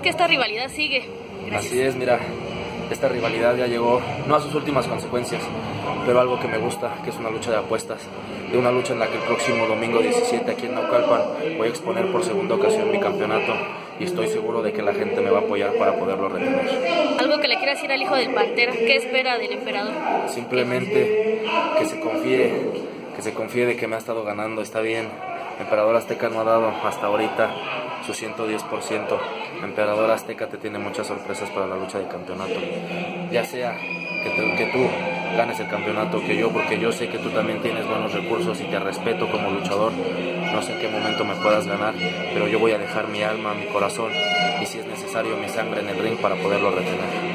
que esta rivalidad sigue. Gracias. Así es, mira, esta rivalidad ya llegó, no a sus últimas consecuencias, pero algo que me gusta, que es una lucha de apuestas, de una lucha en la que el próximo domingo 17 aquí en Naucalpan voy a exponer por segunda ocasión mi campeonato y estoy seguro de que la gente me va a apoyar para poderlo retener. Algo que le quiera decir al hijo del Pantera, ¿qué espera del emperador? Simplemente que se confíe, que se confíe de que me ha estado ganando, está bien. Emperador Azteca no ha dado hasta ahorita su 110%. Emperador Azteca te tiene muchas sorpresas para la lucha de campeonato. Ya sea que, que tú ganes el campeonato que yo, porque yo sé que tú también tienes buenos recursos y te respeto como luchador. No sé en qué momento me puedas ganar, pero yo voy a dejar mi alma, mi corazón y si es necesario mi sangre en el ring para poderlo retener.